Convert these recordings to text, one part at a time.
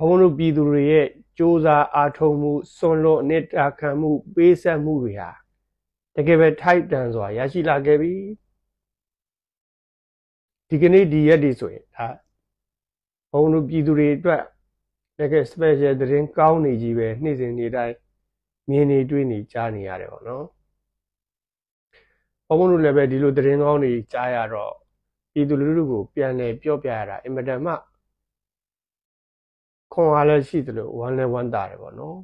ဘုန်းတို့ပြည်သူတွေရဲ့စ조사အားထုတ်မှုစွန့်လွတ်အနှစ်တာခံမှုပေးဆက်မှုတွေဟာတကယ်ပဲထိုက်တန်စွာရရှိလာခဲ့ပြီဒီကနေ့ဒီရက်ဒီဆိုရင်ဒါဘုန်းတို့ပြည်သူတွေအတွက်တကယ် special သတင်းကောင်းနေကြီးပဲနေ့စဉ်နေ့တိုင်းမြင်နေတွေ့နေကြားနေရတယ်ပေါ့နော်ဘုန်းတို့လည်းပဲဒီလိုသတင်းကောင်းတွေကြားရတော့ပြည်သူလူထုကိုပြန်လည်ပြောပြရတာအင်မတန်မှ ခွန်အားလည်းရှိသလိုဝမ်းလည်းဝမ်းသာတယ်ပေါ့နော်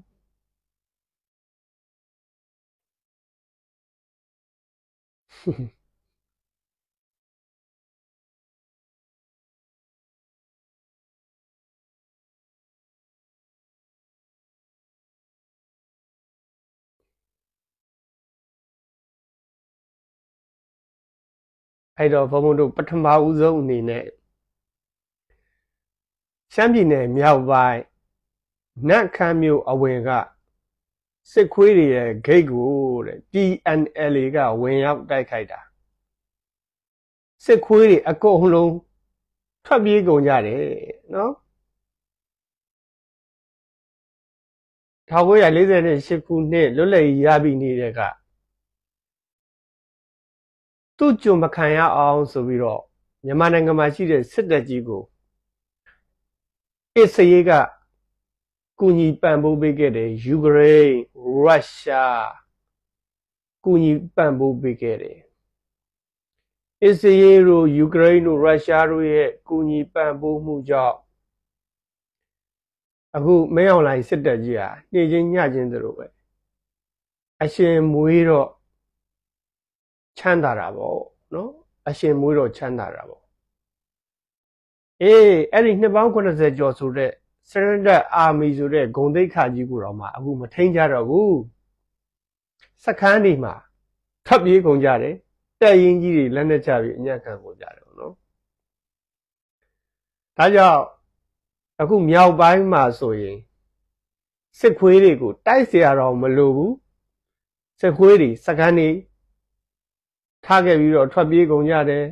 အဲ့တော့ဘုံဘုံတို့ပထမဦးဆုံးအနေနဲ့ ရှမ်းပြည်နယ်မြောက်ပိုင်းနတ်ခမ်းမြို့အဝင်ကစစ်ခွေးတွေရဲ့ဂိတ်ကိုတဲ့ TNLA ကဝင်ရောက်တိုက်ခိုက်တာစစ်ခွေးတွေအကုန်လုံးထွက်ပြေးကုန်ကြတယ်နော်1948ခုနှစ်လွတ်လပ်ရေးရပြီးနေတဲ့ကသူ့ကြုံမခံရအောင်ဆိုပြီးတော့မြန်မာနိုင်ငံမှာရှိတဲ့စစ်တပ်ကြီးကို အစ္စရေးကကူညီပံ့ပိုးပေးခဲ့တယ်ယူကရိန်းရုရှားကူညီပံ့ပိုးပေးခဲ့တယ်အစ္စရေးတို့ယူကရိန်းတို့ရုရှားတို့ရဲ့ကူညီပံ့ပိုးမှုကြောင့်အခုမင်းအောင်လိုင်းစစ်တပ်ကြီးဟာနေချင်းညချင်းတို့ပဲအရှင်မွေးတော့ချမ်းသာတာပေါ့နော်အရှင်မွေးတော့ချမ်းသာတာပေါ့ အေးအဲ့ဒီနှစ်ပေါင်း80ကျော်ဆိုတဲ့ Surrender Army ဆိုတဲ့ဂုံတိတ်ခါကြီးကိုတော့မှအခုမထိန်ကြတော့ဘူးစခန်းတွေမှာထပ်ပြေးကုန်ကြတယ်တက်ရင်ကြီးတွေလက်နဲ့ချပြီးအညံ့ခံကုန်ကြတယ်ပေါ့နော်ဒါကြောင့်အခုမြောက်ပိုင်းမှာဆိုရင်စစ်ခွေးတွေကိုတိုက်เสียတော့မလိုဘူးစစ်ခွေးတွေစကန်းတွေထားခဲ့ပြီးတော့ထွက်ပြေးကုန်ကြတယ်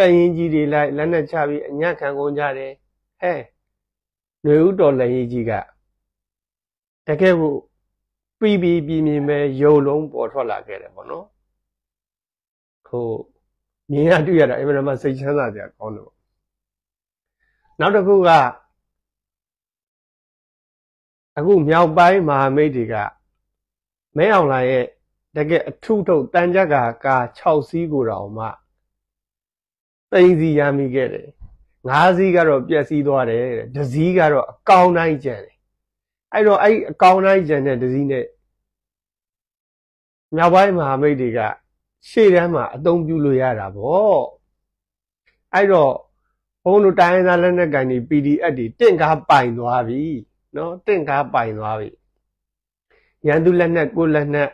တက်ရင်ကြီးတွေလိုက်လက်နဲ့ချပြီးအညံ့ခံကုန်ကြတယ်ဟဲ့ຫນွေဥတော်လည်းကြီးကတကယ်ကိုပြီးပြီးပြင်းပြင်းပဲရုပ်လုံးပေါ်ထွက်လာခဲ့တယ်ပေါ့နော်ခုမြင်ရတွေ့ရတာအမှန်မှစိတ်ချမ်းသာကြကောင်းတယ်ပေါ့နောက်တစ်ခုကအခုမြောက်ပိုင်းမဟာမိတ်တွေကမဲအောင်လာရဲ့တကယ်အထုထုတ်တန်ကြကာကာ6စီးကိုတောင်မှ သိန်းစီရမိခဲ့တယ်၅စီးကတော့ပျက်စီးသွားတယ်တဲ့ဒစည်းကတော့အကောင်တိုင်းကျန်တယ်အဲ့တော့အဲ့အကောင်တိုင်းကျန်တဲ့ဒစည်းနဲ့မြောက်ပိုင်းမဟာမိတ်တွေကရှေ့တန်းမှာအသုံးပြုလို့ရတာပေါ့အဲ့တော့ဘုန်းတို့တိုင်းသားလက်နက်ကန်တွေ PDF တွေတင့်ကားပိုင်သွားပြီနော်တင့်ကားပိုင်သွားပြီရန်သူလက်နက်ကိုလက်နက်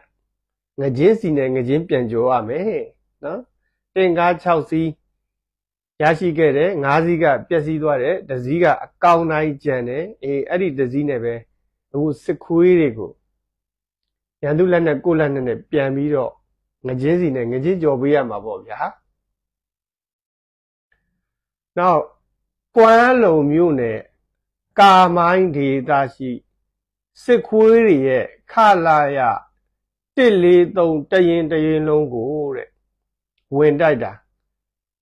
ငချင်းစီနဲ့ငချင်းပြန်ကြောရမယ်နော်တင်ကား6စီး ရရှိခဲ့တယ်5စီးကပျက်စီးသွားတယ်တစ်စီးကအကောင်တိုင်းကျန်တယ်အေးအဲ့ဒီတစ်စီးနဲ့ပဲအခုစစ်ခွေးတွေကိုရန်သူလက်နဲ့ကိုလက်နဲ့နဲ့ပြန်ပြီးတော့ငချင်းစီနဲ့ငချင်းကြော်ပေးရမှာပေါ့ဗျာနောက်ကွမ်းလုံမြို့နယ်ကာမိုင်းဒေသရှိစစ်ခွေးတွေရဲ့ခလာရ143တရင်တရင်လုံးကိုတဲ့ဝင်တိုက်တာ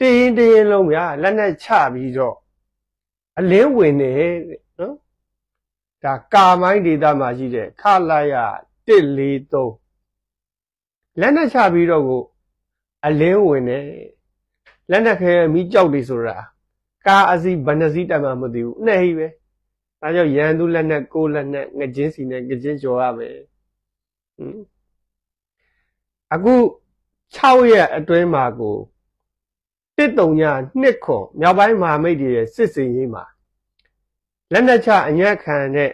တရင်တရင်လုံးဗျာလက်နဲ့ချပြီးတော့အလင်းဝင်နေနော်ဒါကာမိုင်းဒေသမှာရှိတဲ့ခလာရ143လက်နဲ့ချပြီးတော့ကိုအလင်းဝင်နေလက်နဲ့ခဲမိကြောက်တွေဆိုတာကာအစီဘဏ္ဍစီတိုင်မှမသိဘူးနဲ့ဟိပဲဒါကြောင့်ရန်သူလက်နဲ့ကိုလက်နဲ့ငကြင်းစီနဲ့ငကြင်းကြော်ရမယ်ဟင်အခု6ရက်အတွင်းမှာကို တစ်တုံညာနှစ်ခွန်မြောက်ပိုင်းမဟာမိတ်တွေရဲ့စစ်စင်ရေးမှာလက်နက်ချအညံ့ခံတဲ့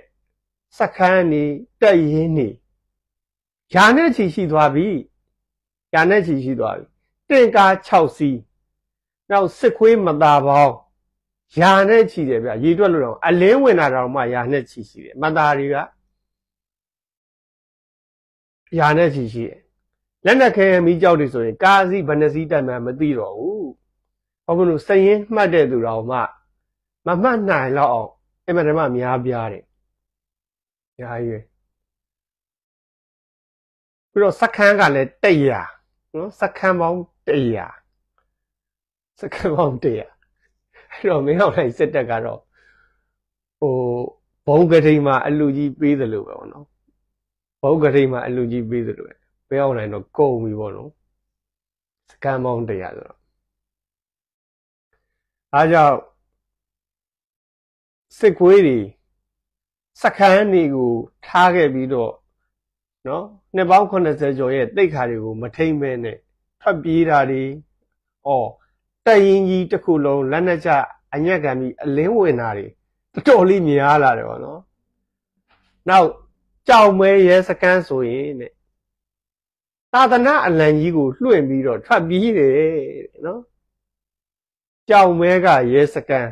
စခန်းနေတက်ရင်းနေယာနဲ့ချီရှိသွားပြီယာနဲ့ချီရှိသွားပြီတင့်ကား6စီးနောက်စစ်ခွေးမသာပေါင်းယာနဲ့ချီတယ်ဗျရေတွက်လို့တော့အလင်းဝင်တာတော့မှယာနဲ့ချီရှိတယ်မသာတွေကယာနဲ့ချီရှိတယ်လက်နက်ခဲမီးကြောက်တွေဆိုရင်ကားစီးဘယ်နှစီးတက်မှမသိတော့ဘူး။ ဘာလို့လို့စရင်မှတ်တဲ့သူတော်မှမမှတ်နိုင်တော့အောင်အဲ့မှတည်းမှများပြားတယ်ညာကြီးပဲပြီးတော့စက္ကန်းကလည်း100နော်စက္ကန်းပေါင်း100စက္ကန်းပေါင်း100အဲ့တော့မင်းအောင်လိုက်စစ်တက်ကတော့ဟိုဘုံကတိမှာအလူကြီးပေးတယ်လို့ပဲပေါ့နော်ဘုံကတိမှာအလူကြီးပေးတယ်လို့ပဲမင်းအောင်လိုက်တော့ကုန်ပြီပေါ့နော်စက္ကန်းပေါင်း100ဆိုတော့ အားကြောင့်စစ်ကွေးတွေစခန်းတွေကိုထားခဲ့ပြီးတော့နော်နှစ်ပေါင်း80ကျော်ရဲ့တိတ်ခါတွေကိုမထိမ့်မဲနဲ့ထွက်ပြေးတာတွေဩတရင်ကြီးတစ်ခုလုံးလက်နဲ့ကျအညက်ကံပြီးအလင်းဝင်တာတွေတော်တော်လေးများလာတယ်ပေါ့နော်နောက်ကြောင်မဲရဲစကန်းဆိုရင်တဲ့သာသနာအလံကြီးကိုလွှင့်ပြီးတော့ထွက်ပြေးတယ်နော် ကြောင်မဲကရဲစကန်း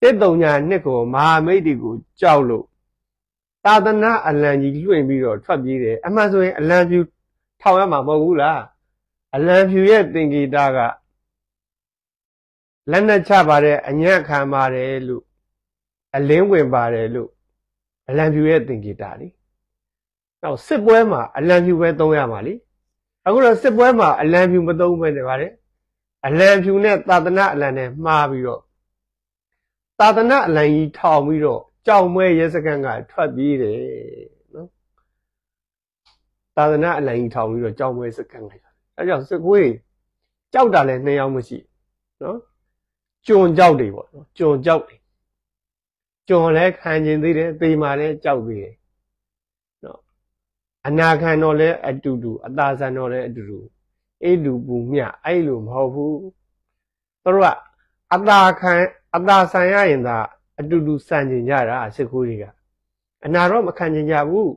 တစ်တုံညာနှစ်ကိုမဟာမိတ်တွေကိုကြောက်လို့သာသနာအလံကြီးလွှင့်ပြီးတော့ထွက်ပြေးတယ်အမှန်ဆိုရင်အလံဖြူထောင်ရမှာမဟုတ်ဘူးလားအလံဖြူရဲ့သင်္ကေတကလက်နဲ့ချပါတယ်အညံ့ခံပါတယ်လို့အလင်းဝင်ပါတယ်လို့အလံဖြူရဲ့သင်္ကေတလीနောက်စစ်ပွဲမှာအလံဖြူပဲသုံးရမှာလीအခုတော့စစ်ပွဲမှာအလံဖြူမသုံးဘဲနေပါတယ် အလံဖြူနဲ့သာသနာအလံနဲ့မှားပြီးတော့သာသနာအလံကြီးထောင်ပြီးတော့ကြောင်မွဲရဲစကန်ကထွက်ပြေးတယ်နော်သာသနာအလံကြီးထောင်ပြီးတော့ကြောင်မွဲစကန်ကအဲကြောင့်စကွေးကြောက်တာလည်းနှစ်ယောက်မရှိနော်ကြုံကြောက်တွေပေါ့နော်ကြုံကြောက်တွေကြုံလည်းခံကျင်သေးတယ်ပေမာလည်းကြောက်သေးတယ်နော်အနာခံတော့လည်းအတူတူအသာဆန်တော့လည်းအတူတူ အဲ့လူပူမြအဲ့လိုမဟုတ်ဘူးသူတို့ကအသာခံအသာဆန်ရရင်သာအတူတူစံကျင်ကြတာစစ်ကူးတွေကအနာတော့မခံကျင်ကြဘူး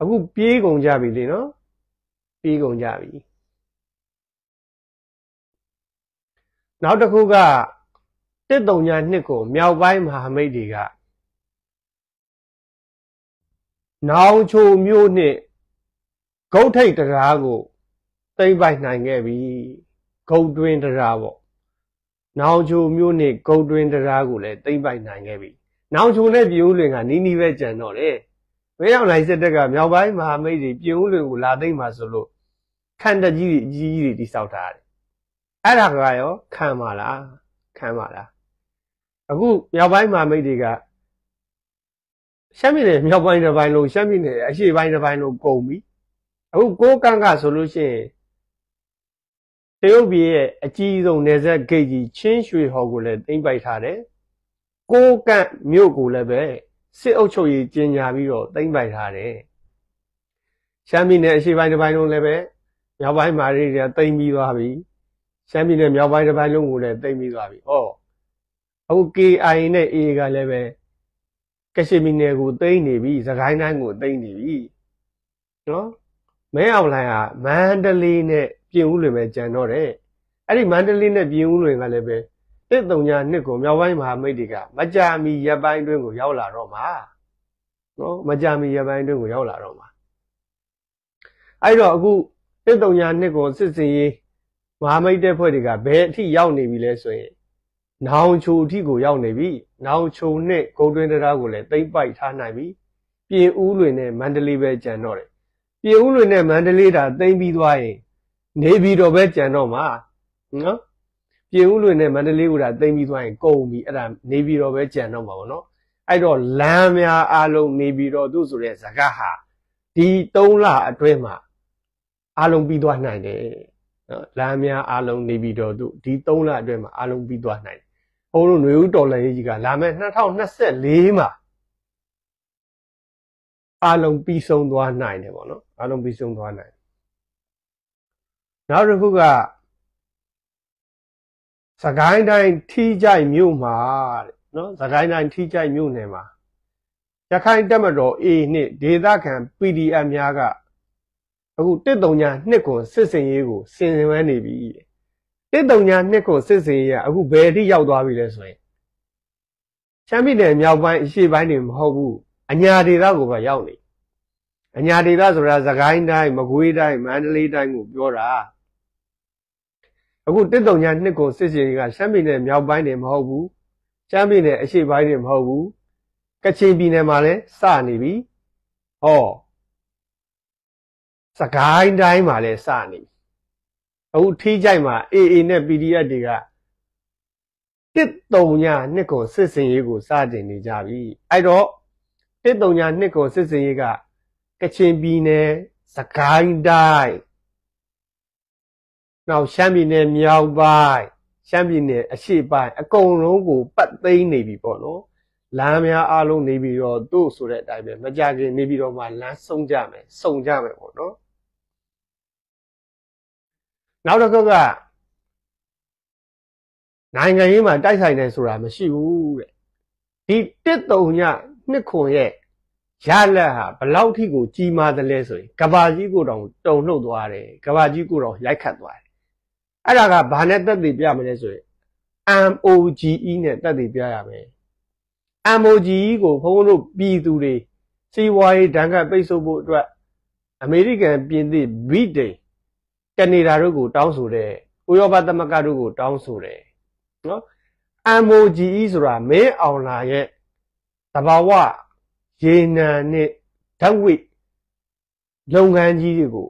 အခုပြေးကုန်ကြပြီလေနော်ပြေးကုန်ကြပြီနောက်တစ်ခုကတစ်တုံညာနှစ်ကိုမြောက်ပိုင်းမဟာမိတ်တွေကနောင်ချိုမျိုးနှစ်ဂုတ်ထိတ်တရားကို သိမ့်ပိုက်နိုင်ခဲ့ပြီဂုတ်တွင်တရားပေါ့နောင်ချိုမျိုးနှစ်ဂုတ်တွင်တရားကိုလည်းသိမ့်ပိုက်နိုင်ခဲ့ပြီနောင်ချိုနဲ့ပြိုးလွင်ကနီးနီးပဲကြံတော့တယ်မင်းအောင်လိုက်စစ်တက်ကမြောက်ပိုင်းမဟာမိတ်တွေပြိုးလွင်ကိုလာသိမ့်မှာဆိုလို့ခန္ဓာကြီးတွေအကြီးကြီးတွေတိဆောက်ထားတယ်အဲ့ဒါကရောခံပါလားခံပါလားအခုမြောက်ပိုင်းမဟာမိတ်တွေကရှမ်းပြည်နယ်မြောက်ပိုင်းတစ်ပိုင်းလုံးရှမ်းပြည်နယ်အရှေ့ပိုင်းတစ်ပိုင်းလုံးကုန်ပြီအခုကိုးကန့်ကဆိုလို့ရှိရင် တရုတ်ပြည်ရဲ့အကြီးဆုံးနယ်စပ်ဂိတ်ကြီးချင်းရွှေဟော်ကိုလည်းသိမ်းပိုက်ထားတယ်ကိုးကန့်မြို့ကိုလည်းပဲစစ်အုပ်ချုပ်ရေးကြီးညာပြီးတော့သိမ်းပိုက်ထားတယ်ရှမ်းပြည်နယ်အရှေ့ပိုင်းတစ်ပိုင်းလုံးလည်းပဲမြောက်ပိုင်းမှာတွေသိမ်းပြီးသွားပြီရှမ်းပြည်နယ်မြောက်ပိုင်းတစ်ပိုင်းလုံးကိုလည်းသိမ်းပြီးသွားပြီ။ဩအခု KI နဲ့ AA ကလည်းပဲကချင်ပြည်နယ်ကိုသိမ်းနေပြီ၊စကိုင်းတိုင်းကိုသိမ်းနေပြီ။နော်မဲအောင်လှိုင်ကမန္တလေးနဲ့ ပြင်ဦးလွင်ပဲကြံတော့တယ်။အဲ့ဒီမန္တလေးနဲ့ပြင်ဦးလွင်ကလည်းပဲတစ်တုံညာနှစ်ကိုမြောက်ပိုင်းမဟာမိတ်တွေကမကြာမီရပ်ပိုင်းတွင်းကိုရောက်လာတော့မှာ။နော်မကြာမီရပ်ပိုင်းတွင်းကိုရောက်လာတော့မှာ။အဲ့တော့အခုတစ်တုံညာနှစ်ကိုစစ်စင်ရေးမဟာမိတ်တဲ့ဖွဲ့တွေကဘယ်အထိရောက်နေပြီလဲဆိုရင်နောင်ချိုအထိကိုရောက်နေပြီနောင်ချိုနဲ့ဂုတ်တွင်းတရားကိုလည်းသိမ့်ပိုက်ထားနိုင်ပြီပြင်ဦးလွင်နဲ့မန္တလေးပဲကြံတော့တယ်ပြင်ဦးလွင်နဲ့မန္တလေးဒါသိမ့်ပြီးသွားရင် နေပြီးတော့ပဲကြံတော့မှာနော်ပြင်ဦးလွင်နဲ့မန္တလေးကဒါသိမ့်ပြီးသွားရင်ကုန်ပြီအဲ့ဒါနေပြီးတော့ပဲကြံတော့မှာပေါ့နော်အဲ့တော့လမ်းများအလုံးနေပြီးတော့သူ့ဆိုတဲ့ဇကဟာဒီ3လအတွင်းမှာအလုံးပြီးသွားနိုင်တယ်နော်လမ်းများအားလုံးနေပြီးတော့သူဒီ3လအတွင်းမှာအားလုံးပြီးသွားနိုင်တယ်။ဘုန်းတို့ຫນွေဦးတော်လည်းကြီးကလာမယ့်2024မှာအားလုံးပြီးဆုံးသွားနိုင်တယ်ပေါ့နော်အားလုံးပြီးဆုံးသွားနိုင် နောက်တစ်ခုကစကိုင်းတိုင်းထီးကြိုက်မြို့မှာတဲ့နော်စကိုင်းတိုင်းထီးကြိုက်မြို့နယ်မှာရခိုင်တပ်မတော် A နဲ့ဒေသခံ PDF များကအခုတစ်တုံညာနှစ်ခွန်စစ်စင်ရေးကိုစင်စင်ဝဲနေပြီတစ်တုံညာနှစ်ခွန်စစ်စင်ရေးကအခုဘယ်အထိရောက်သွားပြီလဲဆိုရင်ချမ်းပြည်နယ်မြောက်ပိုင်းအရှေ့ပိုင်းတွေမဟုတ်ဘူးအညာဒေသကိုပဲရောက်နေ အညာဒေသဆိုတာသခိုင်းတိုင်းမကွေးတိုင်းမန္တလေးတိုင်းကိုပြောတာအခုတစ်တုံညာနှစ်ခွန်စစ်စင်ရေးကရှမ်းပြည်နယ်မြောက်ပိုင်းတွေမဟုတ်ဘူးရှမ်းပြည်နယ်အရှေ့ပိုင်းတွေမဟုတ်ဘူးကချင်ပြည်နယ်မှာလည်းစနေပြီဟောစကိုင်းတိုင်းမှာလည်းစနေပြီအခုထီးကြိုက်မှာ AA နဲ့ PDF တွေကတစ်တုံညာနှစ်ကိုစစ်စင်ရေးကိုစတင်နေကြပြီအဲ့တော့တစ်တုံညာနှစ်ကိုစစ်စင်ရေးက ကချင်ပြည်နယ်စကိုင်းတိုင်းနောက်ရှမ်းပြည်နယ်မြောက်ပိုင်းရှမ်းပြည်နယ်အရှေ့ပိုင်းအကုန်လုံးကိုပတ်သိမ်းနေပြီပေါ့နော်လမ်းများအားလုံးနေပြီးတော့တို့ဆိုတဲ့အတိုင်းပဲမကြခင်နေပြီးတော့မှလမ်းဆုံးကြမယ်စုံကြမယ်ပေါ့နော်နောက်တစ်ခုကနိုင်ငံရေးမှာတိုက်ဆိုင်တယ်ဆိုတာမရှိဘူးတဲ့ဒီတစ်တုံညနှစ်ခွန်ရဲ့ ရလက်ဟာဘလောက်ထိကိုကြီးမားသလဲဆိုရင်ကဘာကြီးကိုတောင်တုံလှုပ်သွားတယ်ကဘာကြီးကိုတောင်ရိုက်ခတ်သွားတယ်အဲ့ဒါကဘာနဲ့တက်တည်ပြမလဲဆိုရင် MOGE နဲ့တက်တည်ပြရမယ် MOGE ကိုဘုန်းဘုန်းတို့ပြည်သူတွေစီးပွားရေးဒဏ်ခတ်ပိတ်ဆို့ဖို့အတွက်အမေရိကန်ပြင်သစ်ဗြိတိန်ကနေဒါတို့ကိုတောင်းဆိုတယ်ဥရောပသမဂ္ဂတို့ကိုတောင်းဆိုတယ်နော် MOGE ဆိုတာမင်းအောင်လာရဲ့သဘာဝ ရေနံနဲ့ဓာတ်ဝိလုပ်ငန်းကြီးတွေကို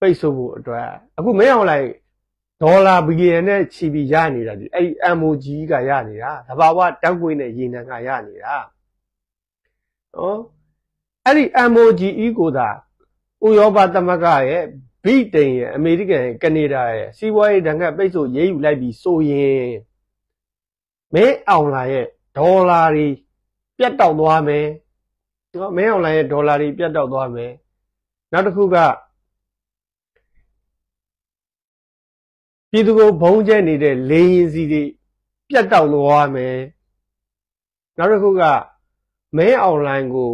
ပိတ်ဆို့ဖို့အတွက်အခုမင်းအောင်လိုက်ဒေါ်လာဘီလီယံနဲ့ချီပြီးရနေတာဒီအဲ့ဒီ MOG ကရနေတာသဘာဝဓာတ်ဝိနဲ့ရေနံကရနေတာနော်အဲ့ဒီ MOG ကိုသာဥရောပသမဂ္ဂရဲ့ဗြိတိန်ရဲ့အမေရိကန်ရဲ့ကနေဒါရဲ့စီးပွားရေးဒဏ်ခတ်ပိတ်ဆို့ရေးယူလိုက်ပြီးဆိုရင်မင်းအောင်လာရဲ့ဒေါ်လာတွေပြတ်တောက်သွားမယ် နော်မင်းအောင်လာရဲ့ဒေါ်လာတွေပြတ်တောက်သွားမယ်နောက်တစ်ခုကပြည်သူကိုဘုံကျဲနေတဲ့လေရင်စီတွေပြတ်တောက်သွားမယ်နောက်တစ်ခုကမဲအွန်လိုင်းကို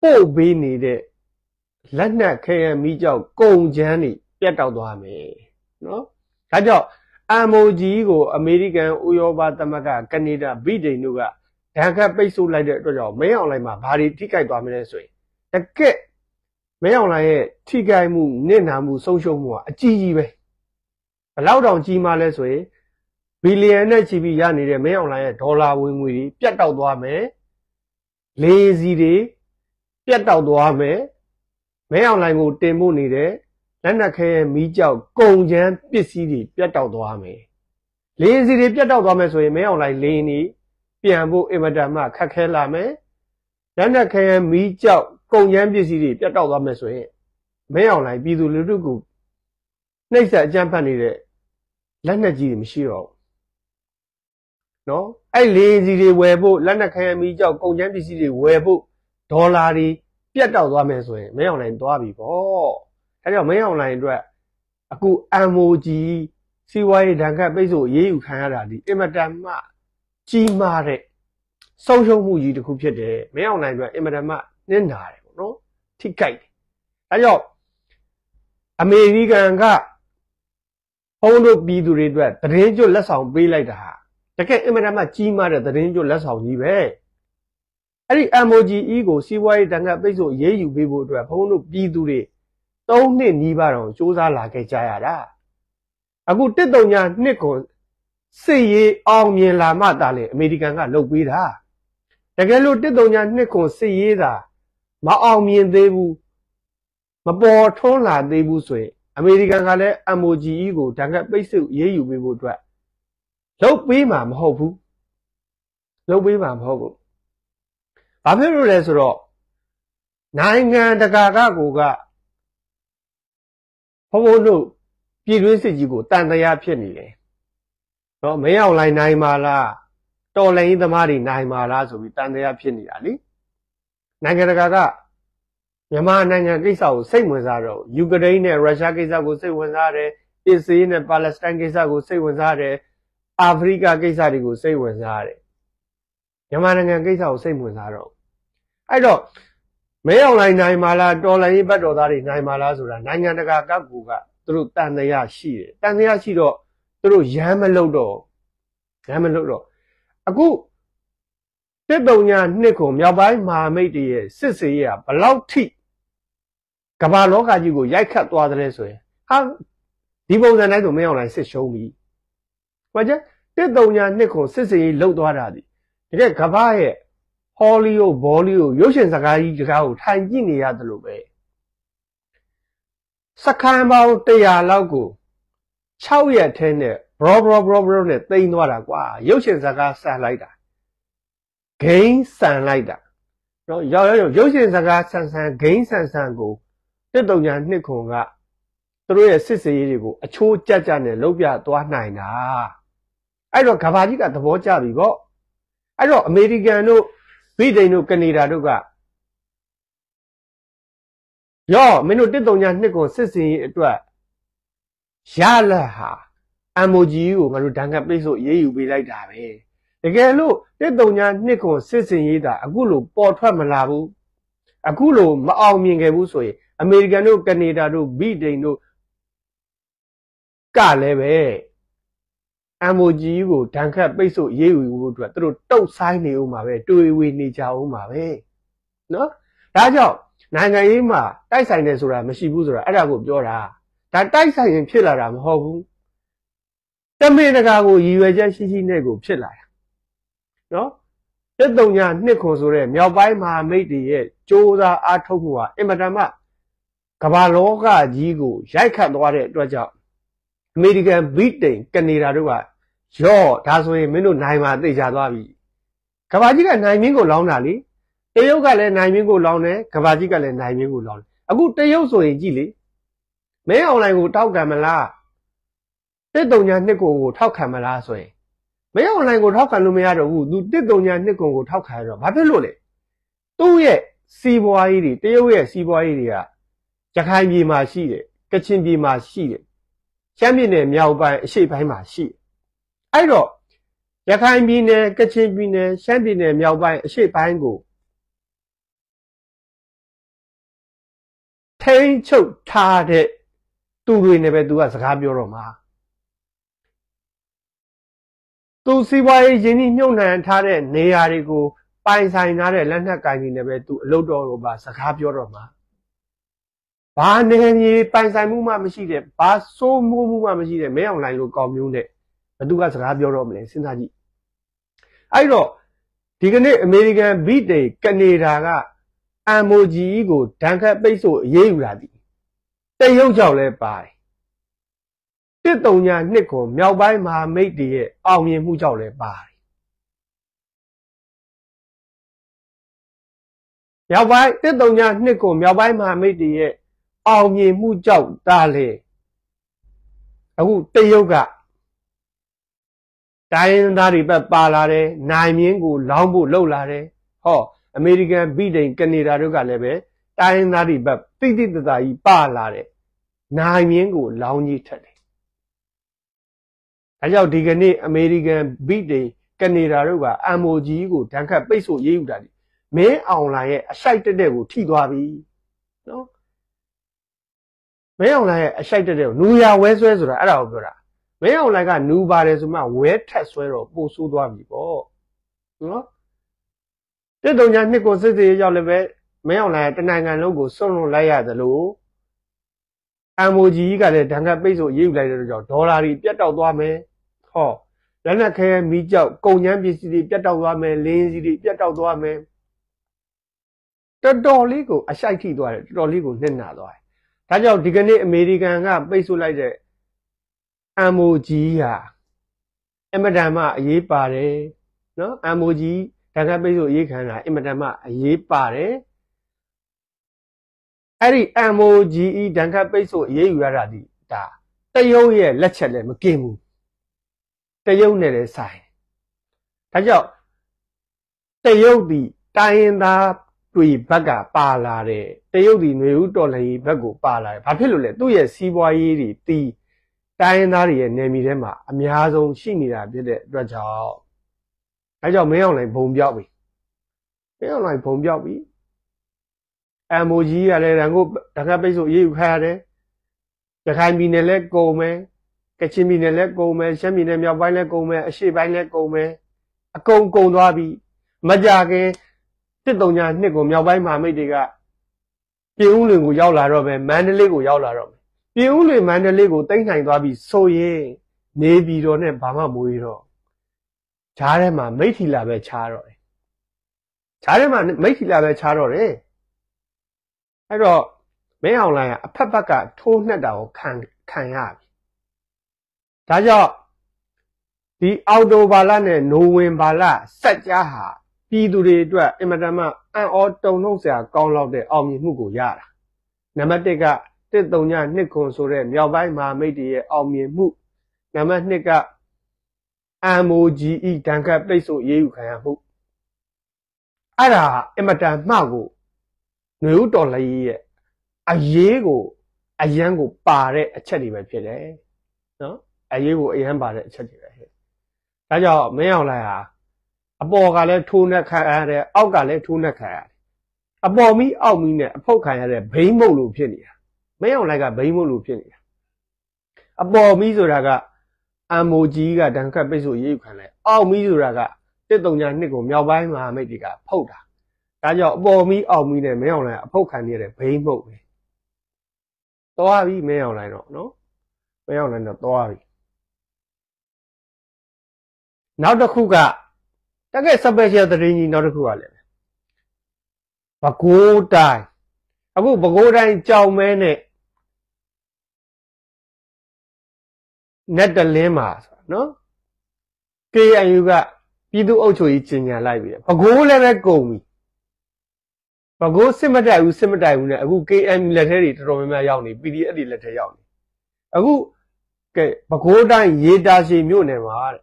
ပို့ပေးနေတဲ့လက်နက်ခဲယံမိကြောက်ကုန်ချမ်းတွေပြတ်တောက်သွားမယ်နော်ဒါကြောင့် MOG ကိုအမေရိကန်ဥရောပသမဂ္ဂကနေဒါဗြိတိန်တို့က ဒဏ်ခတ်ပိတ်ဆို့လိုက်တဲ့အတွက်ကြောင့်မဲအွန်လိုင်းမှာဘာတွေထိခိုက်သွားမလဲဆိုရင်တကက်မဲအွန်လိုင်းရဲ့ထိခိုက်မှုနစ်နာမှုဆုံးရှုံးမှုကအကြီးကြီးပဲဘလောက်တောင်ကြီးမှလဲဆိုရင်ဘီလီယံနဲ့ချီပြီးရနေတဲ့မဲအွန်လိုင်းရဲ့ဒေါ်လာဝင်ငွေတွေပြတ်တောက်သွားမယ်လေစီတွေပြတ်တောက်သွားမယ်မဲအွန်လိုင်းကိုတင်ဖို့နေတဲ့လက်နက်ခဲရဲ့မီးကြောက်ကုန်ချမ်းပစ္စည်းတွေပြတ်တောက်သွားမယ်လေစီတွေပြတ်တောက်သွားမယ်ဆိုရင်မဲအွန်လိုင်းလေနေ ပြန်ဖို့အင်မတန်မှခက်ခဲလာမယ်လက်နက်ခဲရဲ့မီးကြောက်ကုန်ချမ်းပစ္စည်းတွေပြတ်တောက်သွားမယ်ဆိုရင်မဲအွန်လိုင်းပြည်သူလူထုကိုနှိပ်စက်အကြမ်းဖက်နေတဲ့လက်နက်ကြီးတွေမရှိတော့ဘူးနော်အဲ့လေစီတွေဝယ်ဖို့လက်နက်ခဲယံမီးကြောက်ကုန်ကျန်းပစ္စည်းတွေဝယ်ဖို့ဒေါ်လာတွေပြတ်တောက်သွားမယ်ဆိုရင်မင်းအွန်လိုင်းသွားပြီပေါ့အဲကြောင့်မင်းအွန်လိုင်းအတွက်အခု MOG စီးပွားရေးဒဏ်ခတ်ပိတ်ဆို့ရေးယူခံရတာဒီအင်မတန်မှ ကြီးမားတဲ့ဆုံးရှုံးမှုကြီးတစ်ခုဖြစ်တယ်မင်းအွန်လိုင်းအတွက်အင်မတန်မှနစ်နာတယ်ပေါ့နော်ထိကြိုက်တယ်အဲကြောင့်အမေရိကန်ကဘုန်းတို့ပြည်သူတွေအတွက်သတင်းကျွတ်လက်ဆောင်ပေးလိုက်တာတကယ်အင်မတန်မှကြီးမားတဲ့သတင်းကျွတ်လက်ဆောင်ကြီးပဲအဲ့ဒီ MOGE ကိုစီးပွားရေးတန်ခတ်ပိတ်ဆို့ရေးယူပေးဖို့အတွက်ဘုန်းတို့ပြည်သူတွေ၃နှစ်နီးပါးတော့စူးစမ်းလာခဲ့ကြရတာအခုတစ်တုံညာနှစ်ကို စစ်ရေးအောင်မြင်လာမှတာလေအမေရိကန်ကလုပ်ပေးတာတကယ်လို့တစ်တုံညာနှစ်ကိုစစ်ရေးတာမအောင်မြင်သေးဘူးမပေါ်ထွန်းလာသေးဘူးဆိုရင်အမေရိကန်ကလည်း MOGE ကိုတန်ခတ်ပိတ်ဆို့ရေးယူပေးဖို့အတွက်လုပ်ပေးမှာမဟုတ်ဘူးလုပ်ပေးမှာမဟုတ်ဘူးဘာဖြစ်လို့လဲဆိုတော့နိုင်ငံတကာကကိုကဘုံဘုံတို့ပြည်တွင်းစစ်ကြီးကိုတန်တရားဖြစ်နေတယ် နော်မင်းအောင်လိုက်နိုင်ပါလားတော်လိုင်းသမားတွေနိုင်ပါလားဆိုပြီးတန်တရားဖြစ်နေတာလीနိုင်ငံတကာကမြန်မာနိုင်ငံကိစ္စကိုစိတ်ဝင်စားတော့ယူကရိန်းနဲ့ရုရှားကိစ္စကိုစိတ်ဝင်စားတယ်အစ္စရေးနဲ့ပါလက်စတိုင်းကိစ္စကိုစိတ်ဝင်စားတယ်အာဖရိကကိစ္စတွေကိုစိတ်ဝင်စားတယ်မြန်မာနိုင်ငံကိစ္စကိုစိတ်ဝင်စားတော့အဲ့တော့မဲအောင်လိုင်းနိုင်ပါလားတော်လိုင်းဘတ်တော်သားတွေနိုင်ပါလားဆိုတာနိုင်ငံတကာကကူကသူတို့တန်တရားရှိတယ်တန်တရားရှိတော့ သူတို့ရမ်းမလို့တော့ရမ်းမလို့တော့အခုတစ်တုံညာနှစ်ကိုမြောက်ပိုင်းမဟာမိတ်တွေရဲ့စစ်စေးရဘလောက်ထိကမ္ဘာလောကကြီးကိုရိုက်ခတ်သွားတယ်ဆိုရင်ဟာဒီပုံစံတိုင်းဆိုမင်းအောင်လိုင်းစစ်ရှုံးပြီ။ဘာကြတတစ်တုံညာနှစ်ခုစစ်စင်ကြီးလှုပ်သွားတာဒီတကယ်ကမ္ဘာရဲ့ဟောလီယိုဘောလီယိုရုပ်ရှင်စကားကြီးတကားကိုထိုင်ကြည့်နေရတယ်လို့ပဲစခန်းပေါင်း100လောက်ကို 6ရက်ထဲနဲ့ bro bro bro bro နဲ့တိမ်သွားတာကွာရုပ်ရှင်စကားဆန်လိုက်တာဂိမ်းဆန်လိုက်တာနော်ရောက်ရောက်ရုပ်ရှင်စကားဆန်ဆန်ဂိမ်းဆန်ဆန်ကိုတစ်တုံညာနှစ်ခုကသူတို့ရဲ့စစ်စေးရေးတွေကိုအချိုးကြက်ကြက်နဲ့လှုပ်ပြသွားနိုင်တာအဲ့တော့ကဘာကြီးကသဘောကျပြီပေါ့အဲ့တော့အမေရိကန်တို့ဗြိတိန်တို့ကနေဒါတို့ကရောမင်းတို့တစ်တုံညာနှစ်ကိုစစ်စင်ရေးအတွက် ရလက်ဟာ MOG ကိုငါတို့ဒဏ်ခတ်ပိတ်ဆို့ရေးယူပေးလိုက်တာပဲတကယ်လို့တစ်တုံညာနှစ်ကိုစစ်စင်ရေးတာအခုလိုပေါ်ထွက်မလာဘူးအခုလိုမအောင်မြင်ခဲ့ဘူးဆိုရင်အမေရိကန်တို့ကနေဒါတို့ဗြိတိန်တို့ကလည်းပဲ MOG ကိုဒဏ်ခတ်ပိတ်ဆို့ရေးယူဖို့အတွက်သူတို့တုတ်ဆိုင်နေဦးမှာပဲတွေ့ဝေနေကြဦးမှာပဲနော်ဒါကြောင့်နိုင်ငံရေးမှာတိုက်ဆိုင်တယ်ဆိုတာမရှိဘူးဆိုတာအဲ့ဒါကိုပြောတာ ဒါတိုက်ဆိုင်ရင်ဖြစ်လာတာမဟုတ်ဘူးတမင်တကာကိုရည်ရွယ်ချက်ရှိရှိနဲ့ကိုဖြစ်လာတာနော်တက်တုံညာနှစ်ခွန်ဆိုတဲ့မြောက်ပိုင်းမဟာမိတ်တွေရဲ့စ조사အားထုတ်မှုဟာအင်မတန်မှကမ္ဘာလောကကြီးကိုရိုက်ခတ်သွားတဲ့အတွက်ကြောင့်အမေရိကန်ဗြိတိန်ကနေဒါတို့ကရော့ဒါဆိုရင်မင်းတို့နိုင်မှာသိကြသွားပြီကဘာကြီးကနိုင်မင်းကိုလောင်းတာလေတရုတ်ကလည်းနိုင်မင်းကိုလောင်းတယ်ကဘာကြီးကလည်းနိုင်မင်းကိုလောင်းတယ်အခုတရုတ်ဆိုရင်ကြည့်လေ မင်းအွန်လိုင်းကိုတောက်ခံမလားတစ်တုံညာနှစ်ကိုကိုထောက်ခံမလားဆိုရင်မင်းအွန်လိုင်းကိုထောက်ခံလို့မရတော့ဘူး तू တစ်တုံညာနှစ်ကိုကိုထောက်ခံရတော့ဘာဖြစ်လို့လဲသူ့ရဲ့စီးပွားရေးတွေတရုတ်ရဲ့စီးပွားရေးတွေကရခိုင်ပြည်မှာရှိတယ်ကချင်ပြည်မှာရှိတယ်ရှမ်းပြည်နယ်မြောက်ပိုင်းအရှေ့ပိုင်းမှာရှိအဲ့တော့ရခိုင်ပြည်နယ်ကချင်ပြည်နယ်ရှမ်းပြည်နယ်မြောက်ပိုင်းအရှေ့ပိုင်းကိုထိန်းချုပ်ထားတဲ့ သူတွေနဲ့ပဲသူကစကားပြောတော့မှာသူစီးပွားရေးရင်းနှီးမြှုပ်နှံထားတဲ့နေရာတွေကိုပိုင်ဆိုင်ထားတဲ့လက်နက်ကင်တွေနဲ့ပဲသူအလုပ်တော်တော့ပါစကားပြောတော့မှာဘာနေမြေပိုင်ဆိုင်မှုမှမရှိတဲ့ဘာစိုးမိုးမှုမှမရှိတဲ့မဲအောင်လိုင်းလိုကောင်မျိုးနဲ့ဘသူကစကားပြောတော့မလဲစဉ်းစားကြည့်အဲ့တော့ဒီကနေ့အမေရိကန်ဗြိတိန်ကနေဒါက MOG ကိုဒဏ်ခတ်ပိတ်ဆို့အရေးယူလာသည် တရုတ်ကြောင့်လည်းပါတယ်တစ်တုံညာနှစ်ကိုမြောက်ပိုင်းမဟာမိတ်တွေရဲ့အောင်မြင်မှုကြောင့်လည်းပါတယ်မြောက်ပိုင်းတစ်တုံညာနှစ်ကိုမြောက်ပိုင်းမဟာမိတ်တွေရဲ့အောင်မြင်မှုကြောင့်ဒါလေအခုတရုတ်ကတိုင်းရင်းသားတွေဘက်ပါလာတယ်နိုင်မြင်းကိုလောင်းဖို့လှုပ်လာတယ်ဟောအမေရိကန်ဗြိတိန်ကနေဒါတို့ကလည်းပဲ တိုင်းရင်းသားတွေဘက်တိတိတသာကြီးပါလာတယ်နိုင်မြင်းကိုလောင်းကြီးထက်တယ်ဒါကြောင့်ဒီကနေ့အမေရိကန်ဗြိတိန်ကနေဒါတို့က MOG ကိုဒဏ်ခတ်ပိတ်ဆို့ရေးယူတာဒီမင်းအောင်လာရဲ့အရှိုက်တက်တဲ့ကိုထိသွားပြီနော်မင်းအောင်လိုင်းရဲ့အရှိုက်တက်တဲ့နူရဝဲဆွဲဆိုတာအဲ့ဒါကိုပြောတာမင်းအောင်လိုင်းကနူပါတယ်ဆိုမှဝဲထက်ဆွဲတော့ပို့ဆိုးသွားပြီပေါ့နော်တစ်တုံညာနှစ်ကိုစစ်စစ်ရောက်လည်းပဲ မင်းအောင်လိုင်းတနိုင်ငံလုံးကိုစွန့်လွတ်လိုက်ရသလို MOG ကလည်းဒဏ်ခတ်ပိတ်ဆို့ရေးယူလိုက်တဲ့ကြောင့်ဒေါ်လာတွေပြတ်တောက်သွားမယ်ဟောလက်နက်ခဲမီးကြောက်ကုန်ကျန်းပစ္စည်းတွေပြတ်တောက်သွားမယ်လင်းစီတွေပြတ်တောက်သွားမယ်တော်တော်လေးကိုအရှိုက်ထိသွားတယ်တော်တော်လေးကိုနှစ်နာသွားတယ်ဒါကြောင့်ဒီကနေ့အမေရိကန်ကပိတ်ဆို့လိုက်တဲ့ MOG ဟာအမတန်မှအရေးပါတယ်နော် MOG ဒါကပိတ်ဆို့အရေးခံတာအမတန်မှအရေးပါတယ် အဲ့ဒီ MOGE ဒဏ်ခတ်ပိတ်ဆို့အရေးယူရတာဒီဒါတရုတ်ရဲ့လက်ချက်လည်းမကင်းဘူးတရုတ်နဲ့လည်းဆိုင်ဒါကြောင့်တရုတ်ဒီတိုင်းရင်းသားတွေဘက်ကပါလာတဲ့တရုတ်ဒီຫນွေဦးတော်လှန်ရေးဘက်ကိုပါလာတယ်။ဘာဖြစ်လို့လဲသူ့ရဲ့စီးပွားရေးတွေတီးတိုင်းရင်းသားတွေရဲ့နယ်မြေထဲမှာအများဆုံးရှိနေတာဖြစ်တဲ့အတွက်ကြောင့်အဲကြောင့်မင်းအောင်လိုင်ဘုံပြောက်ပြီ။မင်းအောင်လိုင်ဘုံပြောက်ပြီ။ MOG ကလည်းရန်ကုန်တခါပိတ်ဆို့ရေးယူခါရတယ်။ရခိုင်ပြည်နယ်လည်းကုန်မယ်။ကချင်ပြည်နယ်လည်းကုန်မယ်။ရှမ်းပြည်နယ်မြောက်ပိုင်းလည်းကုန်မယ်။အရှေ့ပိုင်းလည်းကုန်မယ်။အကုန်ကုန်သွားပြီ။မကြခင်တစ်တုံညာနှစ်ကိုမြောက်ပိုင်းမဟာမိတ်တွေကပြည်ဦးလွင်ကိုရောက်လာတော့ပဲမန္တလေးကိုရောက်လာတော့မယ်ပြည်ဦးလွင်မန္တလေးကိုတိမ့်နိုင်သွားပြီဆိုရင်နေပြည်တော်နဲ့ဘာမှမွေးတော့ဂျားထဲမှာမိတ်ထီလာပဲခြားတော့တယ်ဂျားထဲမှာမိတ်ထီလာပဲခြားတော့တယ် အဲ့တော့မင်းအောင်လိုင်းကအဖက်ဖက်ကထိုးနှက်တာကိုခံခံရပြီဒါကြောင့်ဒီအော်တိုဘာလနဲ့နိုဝင်ဘာလစက်ကြားဟာပြည်သူတွေအတွက်အင်မတန်မှအံ့ဩတုန်လှုပ်စရာကောင်းလောက်တဲ့အောင်မြင်မှုကိုရတာနံပါတ်1ကတစ်တုံညနှစ်ခွန်ဆိုတဲ့မြောက်ပိုင်းမဟာမိတ်တွေရဲ့အောင်မြင်မှုနံပါတ်2က MOGE ဒဏ်ခတ်ပိတ်ဆို့ရေးယူခံရမှုအဲ့ဒါအင်မတန်မှကို ຫນွေဥတော်လေးရဲ့အရေးကိုအယမ်းကိုပါတဲ့အချက်တွေပဲဖြစ်တယ်နော်အရေးကိုအယမ်းပါတဲ့အချက်တွေပဲဖြစ်ဒါကြောင့်မင်းအောင်လိုက်ဟာအပေါ်ကလည်းထိုးနှက်ခံရတယ်အောက်ကလည်းထိုးနှက်ခံရတယ်အပေါ်မီးအောက်မီးနဲ့အဖုတ်ခံရတဲ့ဘိန်းမုတ်လို့ဖြစ်နေတာမင်းအောင်လိုက်ကဘိန်းမုတ်လို့ဖြစ်နေတာအပေါ်မီးဆိုတာက MOG ကဒဏ်ခတ်ပိတ်ဆို့ရေးယူခံလိုက်အောက်မီးဆိုတာကတစ်တုံညာနှစ်ကိုမြောက်ပိုင်းမဟာမိတ်တွေကဖုတ်တာ ဒါကြောင့်အပေါ်မီးအောက်မီးနဲ့မင်းအောင်လိုင်အဖုတ်ခံနေတဲ့ဘိန်းမုတ်ပဲသွားပြီမင်းအောင်လိုင်တော့နော်မင်းအောင်လိုင်တော့သွားပြီနောက်တစ်ခုကတကယ် special သတင်းကြီးနောက်တစ်ခုကလည်းဘကိုးတိုင်းအခုဘကိုးတိုင်းကြောင်မဲနဲ့နက်တလင်းမှာဆိုနော် KNU ကပြည်သူ့အုပ်ချုပ်ရေးကြီးညာလိုက်ပြီဘကိုးလည်းပဲကုန်ပြီ ဘကိုးစစ်မတိုက်ဘူးစစ်မတိုက်ဘူးနဲ့အခု KNU လက်ထဲတွေတော်တော်များများရောက်နေ PDF တွေလက်ထဲရောက်နေအခုကဲဘကိုးတိုင်းရေတာရှည်မြို့နယ်မှာတဲ့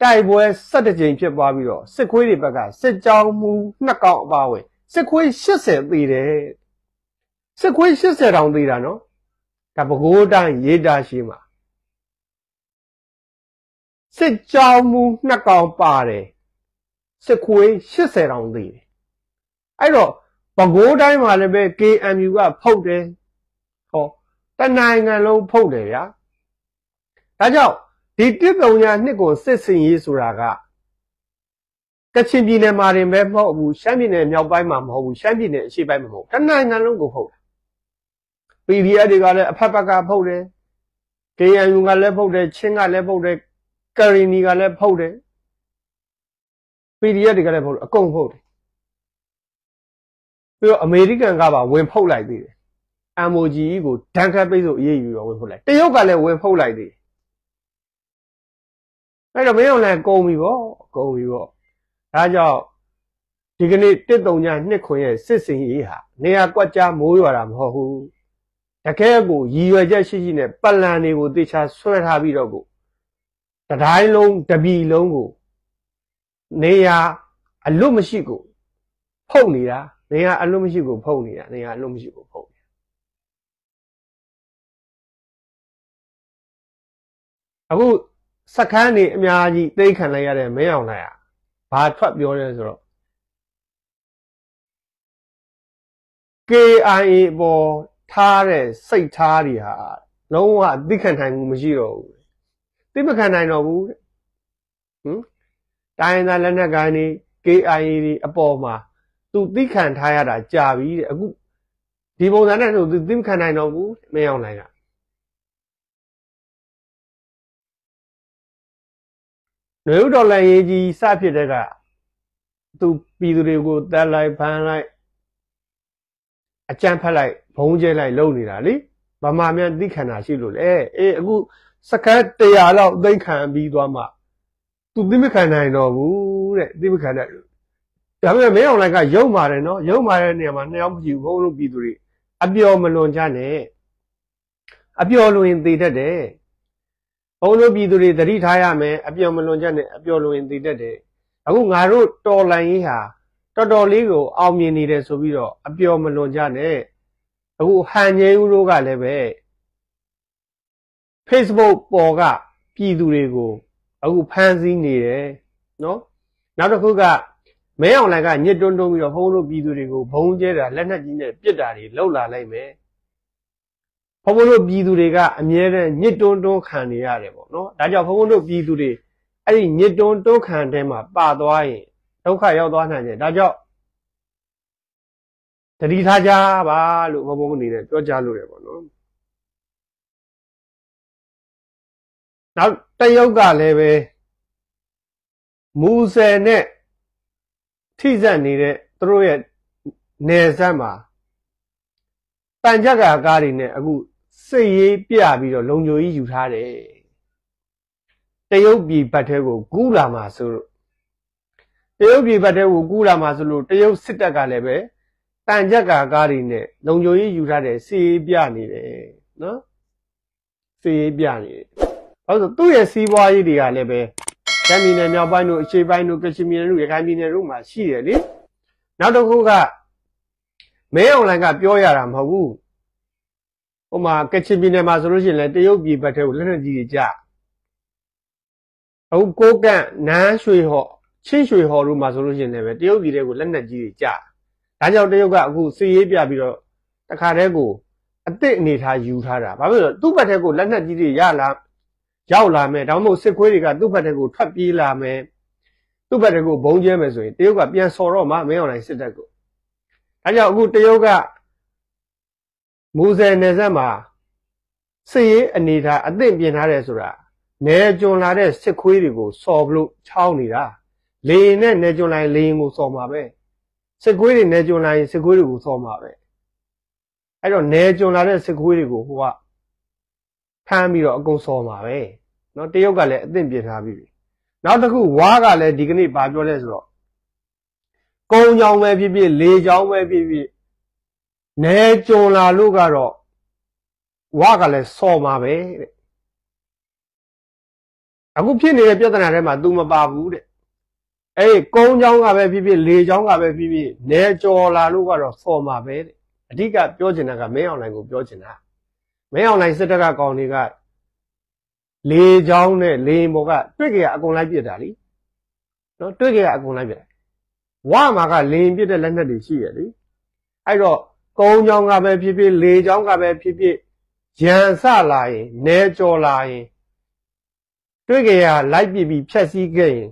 တိုက်ပွဲ17ကြိမ်ဖြစ်သွားပြီးတော့စစ်ခွေးတွေဘက်ကစစ်ကြောင်းမူနှစ်ကောင်အပါဝင်စစ်ခွေး80သေးတယ်စစ်ခွေး80တောင်သေးတာနော်ဒါပဲခူးတိုင်းရေတာရှိမှာစစ်ကြောင်းမူနှစ်ကောင်ပါတယ်စစ်ခွေး80တောင်သေးတယ် အဲ့တော့ပဲခူးတိုင်းမှာလည်းပဲ KMU ကဖုတ်တယ်ဟောတနိုင်ငံလုံးဖုတ်တယ်ဗျာဒါကြောင့်ဒီတစ်ပုံညာနှစ်ကိုစစ်စင်ရေးဆိုတာကကချင်ပြည်နယ်မှာတင်ပဲမဟုတ်ဘူးရှမ်းပြည်နယ်မြောက်ပိုင်းမှာမဟုတ်ဘူးရှမ်းပြည်နယ်အရှေ့ပိုင်းမှာမဟုတ်တနိုင်ငံလုံးကိုဖုတ်တာ PDF တွေကလည်းအဖက်ဖက်ကဖုတ်တယ် KNU ကလည်းဖုတ်တယ်ချင်းကလည်းဖုတ်တယ်ကရီနီကလည်းဖုတ်တယ် PDF တွေကလည်းဖုတ်တယ်အကုန်ဖုတ်တယ် ပြီးတော့အမေရိကန်ကပါဝင်ဖုတ်လိုက်သေးတယ် MOGE ကိုဒဏ်ခတ်ပိတ်ဆို့အရေးယူတော့ဝင်ဖုတ်လိုက်တရုတ်ကလည်းဝင်ဖုတ်လိုက်သေးတယ်အဲ့တော့မင်းတို့လည်းကုန်ပြီပေါ့ကုန်ပြီပေါ့ဒါကြောင့်ဒီကနေ့တစ်တုံညာနှစ်ခွင်ရဲ့စစ်စင်ရေးဟာနေရာကွက်ကြားမိုးရွာတာမဟုတ်ဘူးတကယ်ကိုရည်ရွယ်ချက်ရှိရှိနဲ့ပလန်တွေကိုတေချာဆွဲထားပြီးတော့ကိုတတိုင်းလုံးတပြီလုံးကိုနေရာအလွတ်မရှိကိုဖုတ်နေတာ နေရာအလွတ်မရှိကိုဖုတ်နေတာနေရာအလွတ်မရှိကိုဖုတ်နေတာအခုစကန်းနေအများကြီးသိခံလိုက်ရတဲ့မင်းအောင်လိုက်อ่ะဘာထွက်ပြောလဲဆိုတော့ KIA ပေါ်ထားတဲ့စိတ်ထားတွေဟာလုံးဝသိခံနိုင်မှုမရှိတော့ဘူးသိမခံနိုင်တော့ဘူးဟမ်တိုင်းသားလက်နက်ကိုင်းတွေ KIA တွေအပေါ်မှာ သူသိခံထားရတာကြာပြီတဲ့အခုဒီပုံစံနဲ့ဆိုသူသိမခံနိုင်တော့ဘူးမင်းအောင်လိုက်ကနွေဦးတော်လန်ရေးကြီးစဖြစ်တဲ့ကသူပြည်သူတွေကိုတက်လိုက်ဖမ်းလိုက်အကြမ်းဖက်လိုက်ဘုံကျဲလိုက်လုပ်နေတာလေဗမာမြန်သိခန္ဓာရှိလို့လေအေးအခုစကတ်100လောက်သိခံပြီးသွားမှသူသိမခံနိုင်တော့ဘူးတဲ့သိမခံနိုင် ဒါပေမဲ့မင်းအောင်လိုက်ကရုံမာတယ်နော်ရုံမာတဲ့နေရာမှာနှစ်ယောက်မရှိဘူးဘုံတို့ပြည်သူတွေအပျော်မလွန်ကြနဲ့အပျော်လွင်သေးတတ်တယ်ဘုံတို့ပြည်သူတွေသတိထားရမယ်အပျော်မလွန်ကြနဲ့အပျော်လွင်သေးတတ်တယ်အခုငါတို့တော်လန်ရေးဟာတော်တော်လေးကိုအောင်မြင်နေတယ်ဆိုပြီးတော့အပျော်မလွန်ကြနဲ့အခုဟန်ငယ်ဦးတို့ကလည်းပဲ Facebook ပေါ်ကပြည်သူတွေကိုအခုဖမ်းဆီးနေတယ်နော်နောက်တစ်ခုက မဲအောင်လိုင်ကညစ်တွန်းတွန်းပြီးတော့ဘုံတို့ပြည်သူတွေကိုဘုံကျဲတာလက်နက်ကြီးနဲ့ပစ်တာတွေလောက်လာလိုက်မယ်ဘုံတို့ပြည်သူတွေကအမြဲတမ်းညစ်တွန်းတွန်းခံနေရတယ်ပေါ့နော်ဒါကြောင့်ဘုံတို့ပြည်သူတွေအဲ့ဒီညစ်တွန်းတွန်းခံတဲ့မှာပါသွားရင်ဒုက္ခရောက်သွားနိုင်တယ်ဒါကြောင့်တတိထားကြပါလို့ဘုံဘုံအနေနဲ့ပြောကြားလို့ရပေါ့နော်နောက်တရုတ်ကလည်းပဲမူဆယ်နဲ့ ထိစပ်နေတဲ့သူတို့ရဲ့နယ်စပ်မှာတန်ကြပ်ကာကားတွေနဲ့အခုစစ်ရေးပြပြီးတော့လုံခြုံရေးယူထားတယ်တရုတ်ပြည်ဘက်ထဲကိုကူးလာမှာဆိုလို့တရုတ်ပြည်ဘက်ထဲကိုကူးလာမှာဆိုလို့တရုတ်စစ်တပ်ကလည်းပဲတန်ကြပ်ကာကားတွေနဲ့လုံခြုံရေးယူထားတယ်စစ်ရေးပြနေတယ်နော်စစ်ရေးပြနေတယ်ဘာလို့သူ့ရဲ့စီးပွားရေးတွေကလည်းပဲ ကမ်းပြည်နယ်မြောက်ပိုင်းတို့အရှေ့ပိုင်းတို့ကချင်ပြည်နယ်တို့ရခိုင်ပြည်နယ်တို့မှာရှိတယ်လေနောက်တစ်ခုကမဲအွန်လိုင်းကပြောရတာမဟုတ်ဘူးဟိုမှာကချင်ပြည်နယ်မှာဆိုလို့ရှိရင်လည်းတရုတ်ပြည်ဘက်ထဲကိုလက်နက်ကြီးတွေကြအခုကိုကန့်နန်းရွှေဟော့ချင်းရွှေဟော်တို့မှာဆိုလို့ရှိရင်လည်းပဲတရုတ်ပြည်ထဲကိုလက်နက်ကြီးတွေကြဒါကြောင့်တရုတ်ကအခုစီရေးပြပြီးတော့တခါတည်းကိုအစ်စ်အနေထားယူထားတာဘာဖြစ်လို့သူ့ဘက်ထဲကိုလက်နက်ကြီးတွေရလာ ရောက်လာမယ်ဒါမှမဟုတ်စစ်ခွေးတွေကသူ့ဘက်ထဲကိုထွက်ပြေးလာမယ်သူ့ဘက်ထဲကိုဘုံကျဲမယ်ဆိုရင်တရုတ်ကပြန်စော်တော့မှမင်းအောင်နိုင်စစ်တပ်ကိုဒါကြောင့်အခုတရုတ်ကမူဆယ်နယ်စပ်မှာစစ်ရေးအနေထားအသင့်ပြင်ထားတယ်ဆိုတာနယ်ကျွံလာတဲ့စစ်ခွေးတွေကိုစော်လို့ချောင်းနေတာလေရင်နဲ့နယ်ကျွံလိုက်လေရင်ကိုစော်မှာပဲစစ်ခွေးတွေနယ်ကျွံလိုက်စစ်ခွေးတွေကိုစော်မှာပဲအဲ့တော့နယ်ကျွံလာတဲ့စစ်ခွေးတွေကိုဟိုက ဖမ်းပြီးတော့အကုန်စော်မှာပဲเนาะတရုတ်ကလည်းအသင့်ပြင်ထားပြီးပြီနောက်တစ်ခုဝါကလည်းဒီကနေ့ဘာပြောလဲဆိုတော့ကုန်းချောင်းပဲဖြစ်ဖြစ်လေချောင်းပဲဖြစ်ဖြစ်နယ်ကျွံလာလို့ကတော့ဝါကလည်းစော်မှာပဲတဲ့အခုဖြစ်နေတဲ့ပြဿနာထဲမှာ तू မပါဘူးတဲ့အဲ့ဒီကုန်းချောင်းကပဲဖြစ်ဖြစ်လေချောင်းကပဲဖြစ်ဖြစ်နယ်ကျော်လာလို့ကတော့စော်မှာပဲတဲ့အဓိကပြောချင်တာကမင်းအောင်နိုင်ကိုပြောချင်တာ မင်းအောင်နိုင်စစ်တပ်ကကောင်တွေကလေချောင်းနဲ့လေဘော်ကတွေ့ကြရအကုန်လိုက်ပြစ်တာလीနော်တွေ့ကြရအကုန်လိုက်ပြစ်ဝမှာကလင်းပြစ်တဲ့လက်နက်တွေရှိရလीအဲ့တော့ကုန်းချောင်းကပဲဖြစ်ဖြစ်လေချောင်းကပဲဖြစ်ဖြစ်ရန်ဆလာရင်နယ်ကျော်လာရင်တွေ့ကြရလိုက်ပြစ်ပြီးဖြက်စီးခဲ့ရင်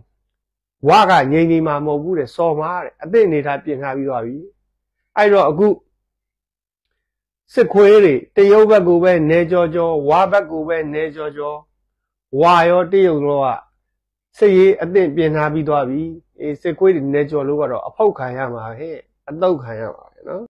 ဝါကငြိမ်နေမှာမဟုတ်ဘူးတဲ့စော်မားတဲ့အသင့်အနေထားပြင်ထားပြီးသွားပြီအဲ့တော့အခု စစ်ခွေးတွေတရုတ်ဘက်ကိုပဲနေကြောကြောဝါဘက်ကိုပဲနေကြောကြောဝါရောတရုတ်ရောကစစ်ရေးအသင့်ပြင်ထားပြီးသွားပြီအေးစစ်ခွေးတွေနေကြောလို့ကတော့အဖောက်ခံရမှာဟဲ့အတော့ခံရမှာပဲနော်